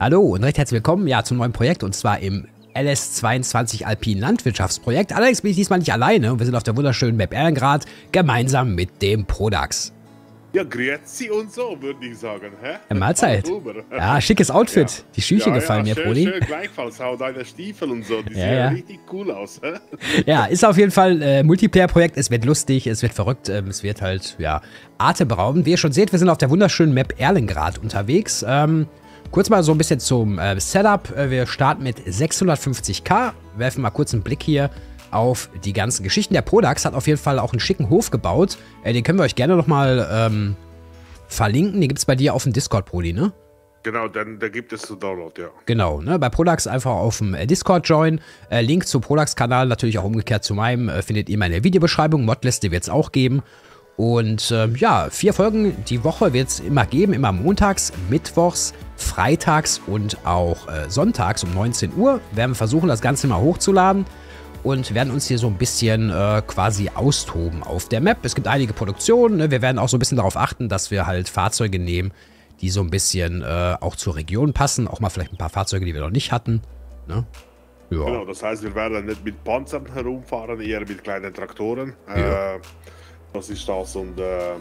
Hallo und recht herzlich willkommen ja, zum neuen Projekt und zwar im LS22 Alpin Landwirtschaftsprojekt. Allerdings bin ich diesmal nicht alleine und wir sind auf der wunderschönen Map Erlengrad gemeinsam mit dem Prodax. Ja, grüezi und so, würde ich sagen. Hä? Ja, Mahlzeit. Ja, schickes Outfit. Ja. Die Schüche ja, gefallen mir, schön, Poli. Schön, gleichfalls. Hau deine Stiefel und so. Die Ja, sehen ja. richtig cool aus. Hä? Ja, ist auf jeden Fall äh, Multiplayer-Projekt. Es wird lustig, es wird verrückt, ähm, es wird halt, ja, atemberaubend. Wie ihr schon seht, wir sind auf der wunderschönen Map Erlengrad unterwegs. Ähm, kurz mal so ein bisschen zum äh, Setup. Äh, wir starten mit 650k, werfen mal kurz einen Blick hier auf die ganzen Geschichten. Der Prodax hat auf jeden Fall auch einen schicken Hof gebaut. Äh, den können wir euch gerne nochmal ähm, verlinken. Den gibt es bei dir auf dem Discord, Prodi, ne? Genau, dann da gibt es zu Download, ja. Genau, ne? bei Prolax einfach auf dem äh, Discord join. Äh, Link zum Prolax-Kanal, natürlich auch umgekehrt zu meinem, äh, findet ihr in meiner Videobeschreibung. Modliste wird es auch geben. Und ähm, ja, vier Folgen die Woche wird es immer geben, immer montags, mittwochs, freitags und auch äh, sonntags um 19 Uhr. Werden wir versuchen, das Ganze mal hochzuladen und werden uns hier so ein bisschen äh, quasi austoben auf der Map. Es gibt einige Produktionen. Ne? Wir werden auch so ein bisschen darauf achten, dass wir halt Fahrzeuge nehmen, die so ein bisschen äh, auch zur Region passen. Auch mal vielleicht ein paar Fahrzeuge, die wir noch nicht hatten. Ne? Ja. Genau, das heißt, wir werden nicht mit Panzern herumfahren, eher mit kleinen Traktoren. Ja. Äh, das ist das und äh,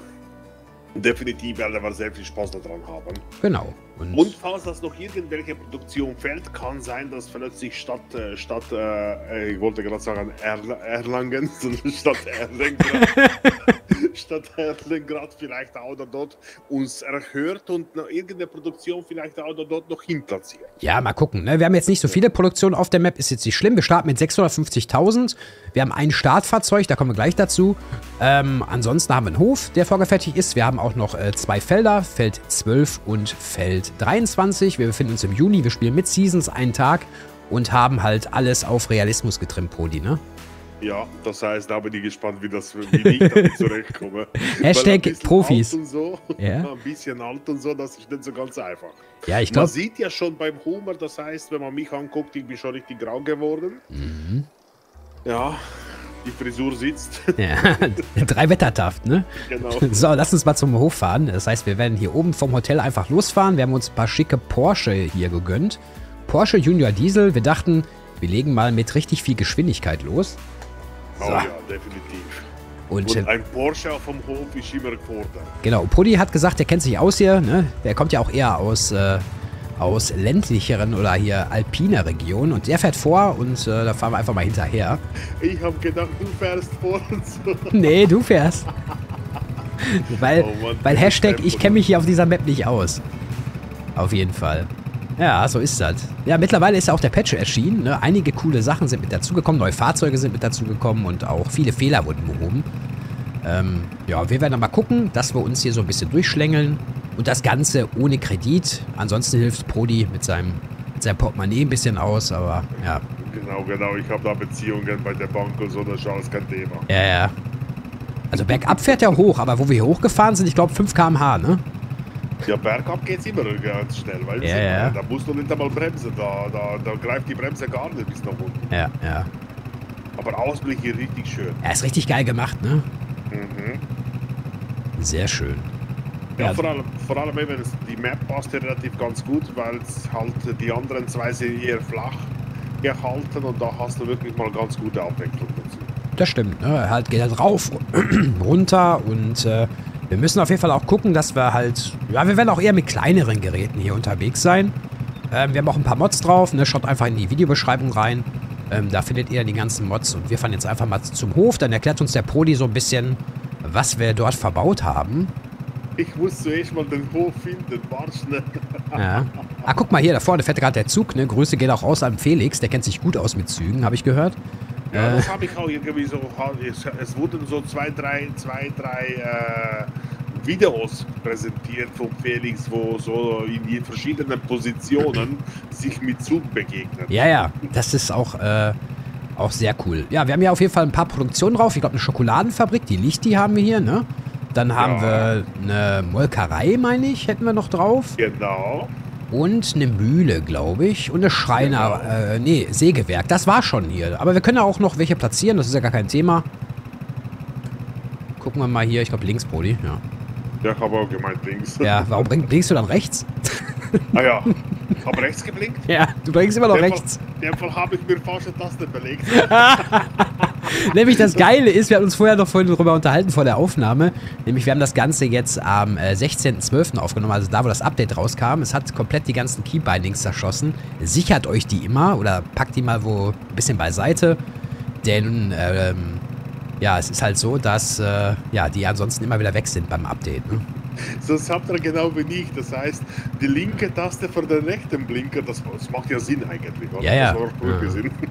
definitiv werden wir sehr viel Spaß daran haben. Genau. Und, Und falls das noch irgendwelche Produktion fällt, kann sein, dass plötzlich statt, äh, statt äh, ich wollte gerade sagen Erl Erlangen, sondern statt Erlengrad, statt Erlengrad vielleicht auch noch dort uns erhört und noch irgendeine Produktion vielleicht auch noch dort noch hinplatziert. ja, mal gucken. Ne? Wir haben jetzt nicht so viele Produktionen auf der Map, ist jetzt nicht schlimm. Wir starten mit 650.000. Wir haben ein Startfahrzeug, da kommen wir gleich dazu. Ähm, ansonsten haben wir einen Hof, der vorgefertigt ist. Wir haben auch noch äh, zwei Felder, Feld 12 und Feld 23. Wir befinden uns im Juni, wir spielen mit Seasons einen Tag und haben halt alles auf Realismus getrimmt, Poli, ne? Ja, das heißt, da bin ich gespannt, wie, das, wie ich damit zurechtkomme. Hashtag Profis. So, Ja. ein bisschen alt und so, das ist nicht so ganz einfach. Ja, ich Man glaube, sieht ja schon beim Humor, das heißt, wenn man mich anguckt, ich bin schon richtig grau geworden. Mhm. Ja, die Frisur sitzt. ja, drei Wettertaft, ne? genau. So, lass uns mal zum Hof fahren. Das heißt, wir werden hier oben vom Hotel einfach losfahren. Wir haben uns ein paar schicke Porsche hier gegönnt. Porsche Junior Diesel. Wir dachten, wir legen mal mit richtig viel Geschwindigkeit los. Oh So. ja, definitiv. Und, Und äh, ein Porsche dem Hof ist immer gefordert. genau, Puddy hat gesagt, der kennt sich aus hier. Ne? Der kommt ja auch eher aus, äh, aus ländlicheren oder hier alpiner Regionen. Und der fährt vor und äh, da fahren wir einfach mal hinterher. Ich habe gedacht, du fährst vor und so. Nee, du fährst. weil, Oh Mann, weil Hashtag, Tempo. ich kenne mich hier auf dieser Map nicht aus. Auf jeden Fall. Ja, so ist das. Ja, mittlerweile ist ja auch der Patch erschienen. Ne? Einige coole Sachen sind mit dazugekommen, neue Fahrzeuge sind mit dazugekommen und auch viele Fehler wurden behoben. Ähm, ja, wir werden dann mal gucken, dass wir uns hier so ein bisschen durchschlängeln und das Ganze ohne Kredit. Ansonsten hilft Prodi mit seinem, mit seinem Portemonnaie ein bisschen aus, aber ja, Genau, genau. Ich habe da Beziehungen bei der Bank und so, das ist alles kein Thema. Ja, ja. Also bergab fährt er hoch, aber wo wir hier hochgefahren sind, ich glaube 5 km/h, ne? Ja, bergab geht's immer ganz schnell, weil Ja, ja. da musst du nicht einmal bremsen, da, da, da greift die Bremse gar nicht bis nach unten. Ja, ja. Aber Ausblick hier richtig schön. Er ist richtig geil gemacht, ne? Mhm. Sehr schön. Ja, vor allem, vor allem eben, die Map passt ja relativ ganz gut, weil es halt die anderen zwei sind eher flach gehalten und da hast du wirklich mal ganz gute Abwechslung dazu. Das stimmt, ne? Halt geht halt rauf, runter und äh, wir müssen auf jeden Fall auch gucken, dass wir halt. Ja, wir werden auch eher mit kleineren Geräten hier unterwegs sein. Ähm, wir haben auch ein paar Mods drauf, ne? Schaut einfach in die Videobeschreibung rein. Ähm, da findet ihr die ganzen Mods und wir fahren jetzt einfach mal zum Hof. Dann erklärt uns der Prodi so ein bisschen, was wir dort verbaut haben. Ich muss zuerst mal den Hof finden, war schnell. Ja. Ah, guck mal hier, da vorne fährt gerade der Zug, ne? Grüße geht auch raus an Felix, der kennt sich gut aus mit Zügen, habe ich gehört. Ja, Äh. das habe ich auch irgendwie so. Es, wurden so zwei, drei, zwei, drei äh, Videos präsentiert von Felix, wo so in verschiedenen Positionen sich mit Zug begegnen. Ja, ja, das ist auch, äh, auch sehr cool. Ja, wir haben ja auf jeden Fall ein paar Produktionen drauf. Ich glaube, eine Schokoladenfabrik, die Lichti haben wir hier, ne? Dann haben Ja. wir eine Molkerei, meine ich, hätten wir noch drauf. Genau. Und eine Mühle, glaube ich. Und eine Schreiner, äh, nee, Sägewerk. Das war schon hier. Aber wir können ja auch noch welche platzieren, das ist ja gar kein Thema. Gucken wir mal hier, ich glaube links, Brody. Ja. Ja, ich habe auch gemeint links. ja, warum blinkst du dann rechts? Ah ja, Hab rechts geblinkt. Ja, du bringst immer noch In rechts. Fall, in dem Fall habe ich mir falsche Taste belegt. Nämlich das Geile ist, wir haben uns vorher noch vorhin darüber unterhalten vor der Aufnahme. Nämlich wir haben das Ganze jetzt am äh, 16.12. aufgenommen, also da, wo das Update rauskam. Es hat komplett die ganzen Keybindings zerschossen. Sichert euch die immer oder packt die mal wo ein bisschen beiseite. Denn, ähm, ja, es ist halt so, dass äh, ja, die ansonsten immer wieder weg sind beim Update. Ne? Sonst habt ihr genau wie ich. Das heißt, die linke Taste für den rechten Blinker, das, das macht ja Sinn eigentlich. Oder? Ja, ja.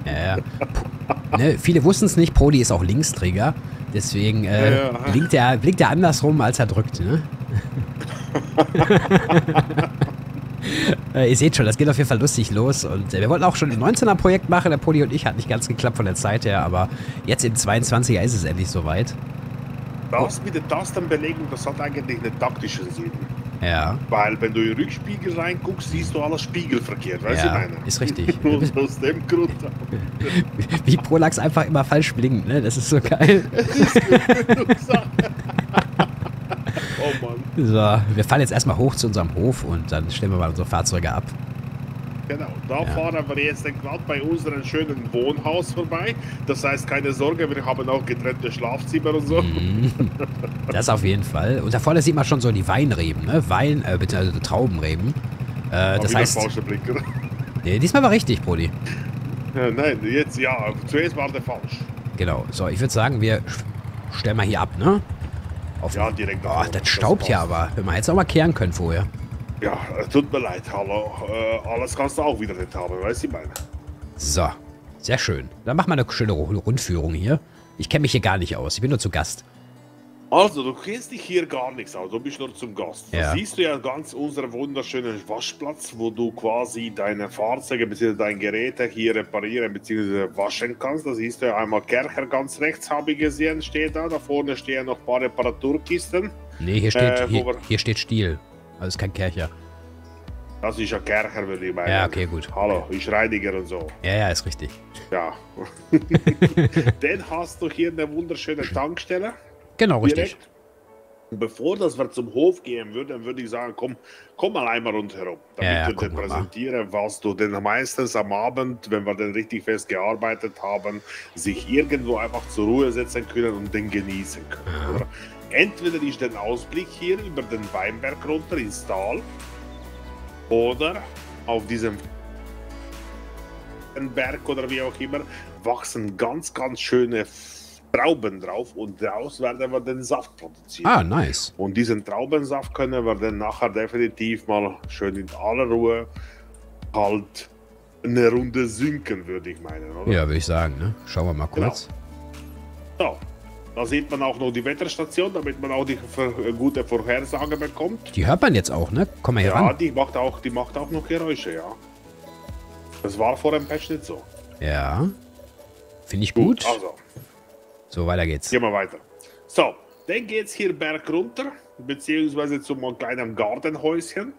Ja, ja. Ne, viele wussten es nicht, Prodi ist auch Linksträger. Deswegen äh, blinkt, er, blinkt er andersrum, als er drückt. Ne? äh, ihr seht schon, das geht auf jeden Fall lustig los. Und äh, wir wollten auch schon ein 19er-Projekt machen, der Poli und ich. Hat nicht ganz geklappt von der Zeit her, aber jetzt im 22er ist es endlich soweit. Das mit Tasten belegen, das hat eigentlich einen taktischen Sinn. Ja, Weil wenn du in den Rückspiegel reinguckst, siehst du alles spiegelverkehrt. Weißt du, Ja, ich meine? ist richtig. Und aus dem Grund. wie Prolax einfach immer falsch blinkt, ne? Das ist so geil. oh Mann. So, wir fahren jetzt erstmal hoch zu unserem Hof und dann stellen wir mal unsere Fahrzeuge ab. Da Ja. fahren wir jetzt gerade bei unserem schönen Wohnhaus vorbei. Das heißt, keine Sorge, wir haben auch getrennte Schlafzimmer und so. Mhm. Das auf jeden Fall. Und da vorne sieht man schon so die Weinreben, ne? Wein, äh, bitte, also Traubenreben. Äh, das heißt, falsche Blinker. nee, diesmal war richtig, Brody. Ja, nein, jetzt ja, zuerst war der falsch. Genau. So, ich würde sagen, wir stellen mal hier ab, ne? Auf Ja, direkt Oh, das staubt ja aber. Wenn man jetzt auch mal kehren können vorher. Ja, tut mir leid, hallo. Äh, alles kannst du auch wieder nicht haben, weißt du, ich meine. So, sehr schön. Dann mach mal eine schöne Ru- Rundführung hier. Ich kenne mich hier gar nicht aus. Ich bin nur zu Gast. Also, du kennst dich hier gar nichts aus, du bist nur zum Gast. Ja. Da siehst du ja ganz unseren wunderschönen Waschplatz, wo du quasi deine Fahrzeuge bzw. deine Geräte hier reparieren bzw. waschen kannst. Da siehst du ja einmal Kercher ganz rechts, habe ich gesehen, steht da. Da vorne stehen noch ein paar Reparaturkisten. Nee, hier steht, Äh, hier, hier steht Stiel. Also ist kein Kercher. Das ist ja Kercher, würde ich meinen. Ja, okay, gut. Hallo, ich Reiniger und so. Ja, ja, ist richtig. Ja. Dann hast du hier eine wunderschöne Tankstelle. Genau, richtig. direkt. Und bevor das wir zum Hof gehen würden, würde ich sagen, komm, komm mal einmal rundherum, damit Ja, ja, wir dir präsentieren, was du denn meistens am Abend, wenn wir dann richtig fest gearbeitet haben, sich irgendwo einfach zur Ruhe setzen können und den genießen können. Ja. Oder? Entweder ist der Ausblick hier über den Weinberg runter ins Tal oder auf diesem Berg oder wie auch immer wachsen ganz, ganz schöne Trauben drauf und daraus werden wir den Saft produzieren. Ah, nice. Und diesen Traubensaft können wir dann nachher definitiv mal schön in aller Ruhe halt eine Runde sinken, würde ich meinen, oder? Ja, würde ich sagen, ne? Schauen wir mal kurz. So. Da sieht man auch noch die Wetterstation, damit man auch die ver gute Vorhersage bekommt. Die hört man jetzt auch, ne? Komm mal hier Ja, ran. die macht, auch, die macht auch noch Geräusche, ja. Das war vor dem Patch nicht so. Ja. Finde ich gut. Also, So, weiter geht's. gehen wir weiter. So, dann geht's hier berg runter, beziehungsweise zu einem kleinen Gartenhäuschen,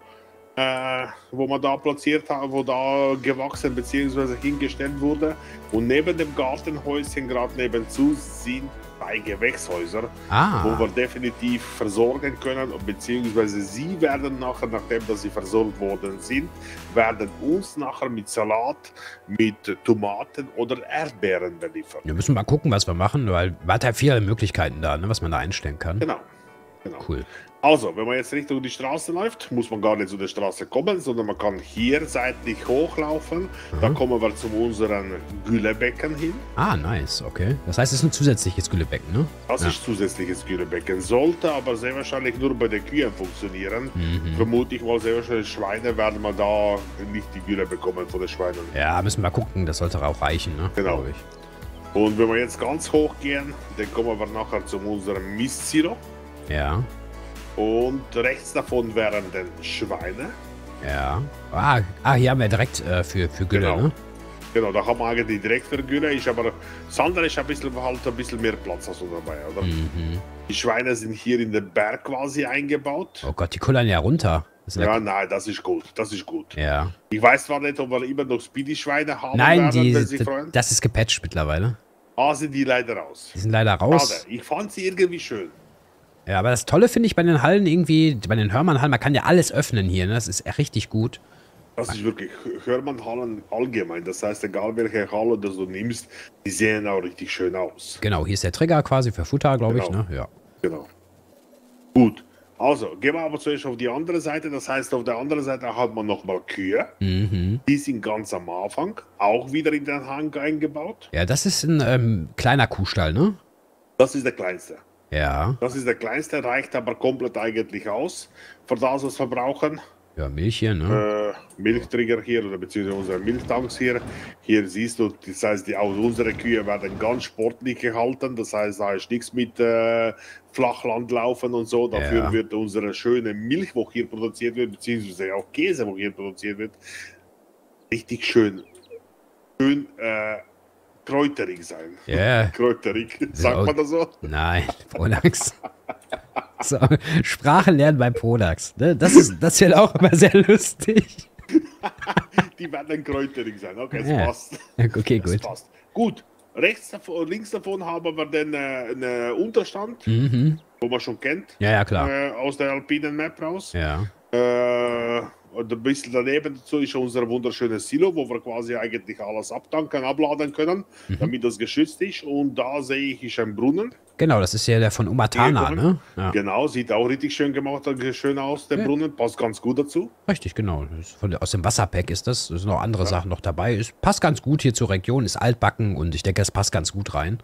äh, wo man da platziert hat, wo da gewachsen beziehungsweise hingestellt wurde. Und neben dem Gartenhäuschen, gerade nebenzu, sind zwei Gewächshäuser, wo Ah. wir definitiv versorgen können, beziehungsweise sie werden nachher, nachdem dass sie versorgt worden sind, werden uns nachher mit Salat, mit Tomaten oder Erdbeeren beliefern. Wir müssen mal gucken, was wir machen, weil man hat ja viele Möglichkeiten da, ne? Was man da einstellen kann. Genau. genau. Cool. Also, wenn man jetzt Richtung die Straße läuft, muss man gar nicht zu der Straße kommen, sondern man kann hier seitlich hochlaufen. Da Mhm. kommen wir zu unserem Güllebecken hin. Ah, nice, okay. Das heißt, es ist ein zusätzliches Güllebecken, ne? Das Ja. ist zusätzliches Güllebecken. Sollte aber sehr wahrscheinlich nur bei den Kühen funktionieren. Mhm. Vermute ich mal, sehr wahrscheinlich Schweine werden wir da nicht die Gülle bekommen von den Schweinen. Ja, müssen wir mal gucken. Das sollte auch reichen, ne? Genau. Und wenn wir jetzt ganz hoch gehen, dann kommen wir nachher zu unserem Mistsilo. Ja, Und rechts davon wären dann Schweine. ja. Ah, ah hier haben wir direkt äh, für, für Gülle, Genau. ne? Genau, da haben wir eigentlich direkt für Gülle. Ist aber, das andere ist ein bisschen, halt ein bisschen mehr Platz als dabei, oder? Mhm. Die Schweine sind hier in den Berg quasi eingebaut. Oh Gott, die kullern ja runter. Ja, ja. nein, das ist gut. Das ist gut. ja. Ich weiß zwar nicht, ob wir immer noch Speedy-Schweine haben Nein, werden, die, wenn sie freuen. das ist gepatcht mittlerweile. Ah, sind die leider raus. Die sind leider raus. Schade. Ich fand sie irgendwie schön. Ja, aber das Tolle finde ich bei den Hallen irgendwie, bei den Hörmann-Hallen, man kann ja alles öffnen hier, ne? Das ist richtig gut. Das ist wirklich Hörmann-Hallen allgemein. Das heißt, egal welche Halle das du nimmst, die sehen auch richtig schön aus. Genau, hier ist der Trigger quasi für Futter, glaube genau. ich. Ne? Ja. Genau. Gut. Also, gehen wir aber zuerst auf die andere Seite. Das heißt, auf der anderen Seite hat man nochmal Kühe. Mhm. Die sind ganz am Anfang auch wieder in den Hang eingebaut. Ja, das ist ein ähm, kleiner Kuhstall, ne? Das ist der kleinste. Ja. Das ist der kleinste, reicht aber komplett eigentlich aus für das, was wir brauchen. Ja, Milch hier, ne? Äh, Milchtrigger hier oder beziehungsweise unsere Milchtanks hier. Hier siehst du, das heißt, die, auch unsere Kühe werden ganz sportlich gehalten. Das heißt, da ist nichts mit äh, Flachlandlaufen und so. Dafür Ja. wird unsere schöne Milch, wo hier produziert wird, beziehungsweise auch Käse, wo hier produziert wird, richtig schön, schön äh, kräuterig sein. Ja. Kräuterig, sagt auch- man das so? Nein, Prolax. So, Sprache lernen beim Prolax. Ne? Das, ist, das wird auch immer sehr lustig. Die werden kräuterig sein. Okay, es Ja. passt. Okay, Es gut. passt. Gut. Rechts davon, links davon haben wir den äh, Unterstand, Mhm. wo man schon kennt, Ja, ja, klar. äh, aus der alpinen Map raus. Ja. Äh, ein bisschen daneben dazu ist unser wunderschönes Silo, wo wir quasi eigentlich alles abtanken, abladen können, Mhm. damit das geschützt ist. Und da sehe ich ist ein Brunnen. Genau, das ist ja der von Umatana, ne? Ja. Genau, sieht auch richtig schön gemacht, schön aus, der Ja. Brunnen. Passt ganz gut dazu. Richtig, genau. Von, aus dem Wasserpack ist das. Es sind noch andere Sachen noch dabei. Es passt ganz gut hier zur Region, ist altbacken und ich denke, es passt ganz gut rein.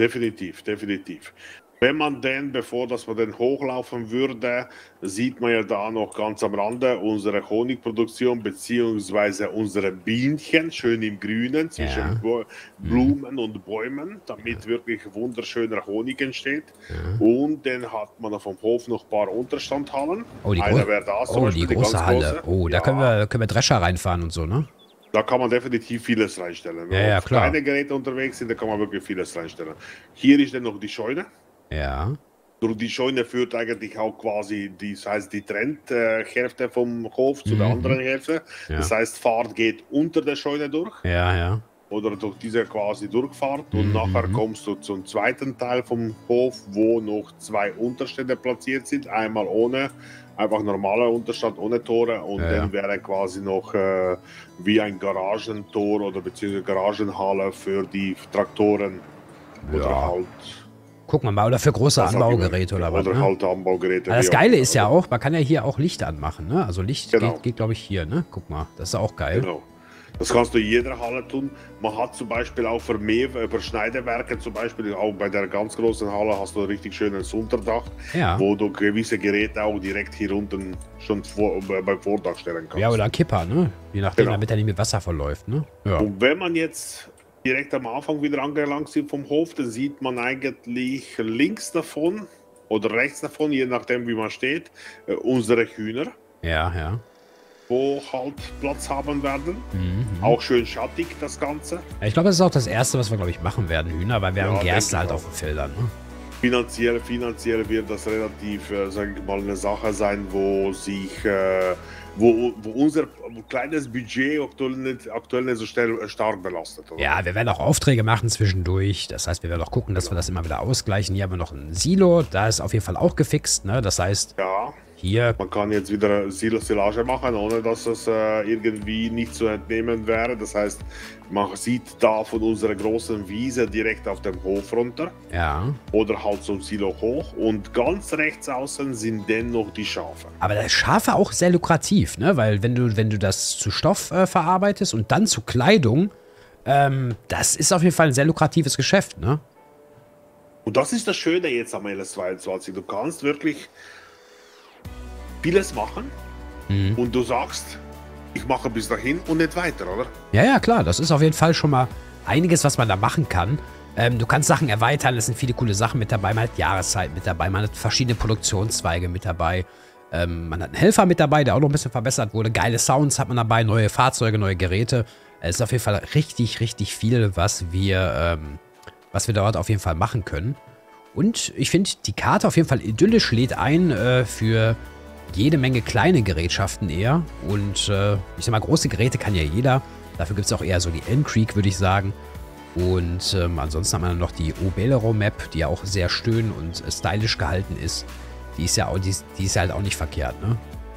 Definitiv, definitiv. Wenn man denn, bevor dass man den hochlaufen würde, sieht man ja da noch ganz am Rande unsere Honigproduktion beziehungsweise unsere Bienchen schön im Grünen zwischen Ja. Bo- Blumen und Bäumen, damit wirklich wunderschöner Honig entsteht. Ja. Und dann hat man vom Hof noch ein paar Unterstandhallen. Oh, die, Einer gro wäre da, oh, Beispiel, die große ganz Halle. große. Oh, da Ja. können, wir, können wir Drescher reinfahren und so, ne? Da kann man definitiv vieles reinstellen. Wenn Ja, ja, klar. kleine Geräte unterwegs sind, da kann man wirklich vieles reinstellen. Hier ist dann noch die Scheune. Ja. Durch die Scheune führt eigentlich auch quasi die, das heißt die Trendhälfte vom Hof zu der Mhm. anderen Hälfte. Ja. Das heißt, Fahrt geht unter der Scheune durch Ja, ja. oder durch diese quasi Durchfahrt und Mhm. nachher kommst du zum zweiten Teil vom Hof, wo noch zwei Unterstände platziert sind. Einmal ohne, einfach normaler Unterstand ohne Tore und Ja, dann wäre quasi noch äh, wie ein Garagentor oder beziehungsweise Garagenhalle für die Traktoren oder halt Gucken wir mal, oder für große auch immer. Anbaugeräte oder was. Oder Ne? halt Anbaugeräte. Aber das auch Geile immer. ist ja auch, man kann ja hier auch Licht anmachen, ne? Also Licht Genau. geht, geht glaube ich, hier, ne? Guck mal, das ist auch geil. Genau. Das kannst du in jeder Halle tun. Man hat zum Beispiel auch für mehr, für Schneidewerke, zum Beispiel auch bei der ganz großen Halle hast du ein richtig schönes Unterdach, Ja. wo du gewisse Geräte auch direkt hier unten schon vor, bei- beim Vordach stellen kannst. Ja, oder ein Kipper, ne? Je nachdem, Genau. damit er nicht mit Wasser verläuft, ne? Ja. Und wenn man jetzt direkt am Anfang wieder angelangt ist vom Hof, dann sieht man eigentlich links davon oder rechts davon, je nachdem wie man steht, äh, unsere Hühner, Ja, ja. wo halt Platz haben werden. Mhm. Auch schön schattig das Ganze. Ich glaube, das ist auch das Erste, was wir, glaube ich, machen werden, Hühner, weil wir Ja, haben Gerste halt auch. auf den Feldern. Ne? Finanziell, finanziell wird das relativ, äh, sag ich mal, eine Sache sein, wo sich, äh, wo, wo unser kleines Budget aktuell nicht, aktuell nicht so schnell, äh, stark belastet. Oder? Ja, wir werden auch Aufträge machen zwischendurch. Das heißt, wir werden auch gucken, dass wir das immer wieder ausgleichen. Hier haben wir noch ein Silo, da ist auf jeden Fall auch gefixt. Ne? Das heißt, Ja, hier, man kann jetzt wieder Sil- Silage machen, ohne dass es äh, irgendwie nicht zu entnehmen wäre. Das heißt, man sieht da von unserer großen Wiese direkt auf dem Hof runter ja. oder halt zum Silo hoch und ganz rechts außen sind dann noch die Schafe. Aber das Schafe auch sehr lukrativ, ne? Weil wenn du, wenn du das zu Stoff äh, verarbeitest und dann zu Kleidung, ähm, das ist auf jeden Fall ein sehr lukratives Geschäft, ne? Und das ist das Schöne jetzt am LS22. Du kannst wirklich vieles machen Mhm. und du sagst, ich mache bis dahin und nicht weiter, oder? Ja, ja, klar. Das ist auf jeden Fall schon mal einiges, was man da machen kann. Ähm, du kannst Sachen erweitern, es sind viele coole Sachen mit dabei. Man hat Jahreszeit mit dabei, man hat verschiedene Produktionszweige mit dabei. Ähm, man hat einen Helfer mit dabei, der auch noch ein bisschen verbessert wurde. Geile Sounds hat man dabei, neue Fahrzeuge, neue Geräte. Es ist auf jeden Fall richtig, richtig viel, was wir, ähm, was wir dort auf jeden Fall machen können. Und ich finde, die Karte auf jeden Fall idyllisch lädt ein äh, für jede Menge kleine Gerätschaften eher. Und äh, ich sag mal, große Geräte kann ja jeder. Dafür gibt es auch eher so die Elm Creek, würde ich sagen. Und ähm, ansonsten haben wir dann noch die Obelero Map, die ja auch sehr schön und äh, stylisch gehalten ist. Die ist ja auch, die, die ist halt auch nicht verkehrt, ne?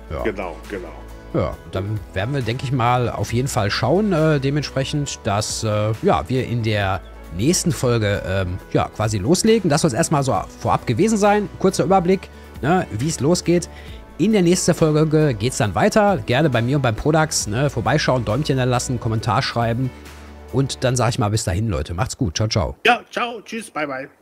Ja. Genau, genau. Ja, dann werden wir, denke ich mal, auf jeden Fall schauen, äh, dementsprechend, dass äh, ja, wir in der nächsten Folge ähm, ja, quasi loslegen. Das soll es erstmal so vorab gewesen sein. Kurzer Überblick, ne, wie es losgeht. In der nächsten Folge geht es dann weiter. Gerne bei mir und beim Prodax ne, vorbeischauen, Däumchen lassen, Kommentar schreiben. Und dann sage ich mal bis dahin, Leute. Macht's gut. Ciao, ciao. Ja, ciao. Tschüss. Bye, bye.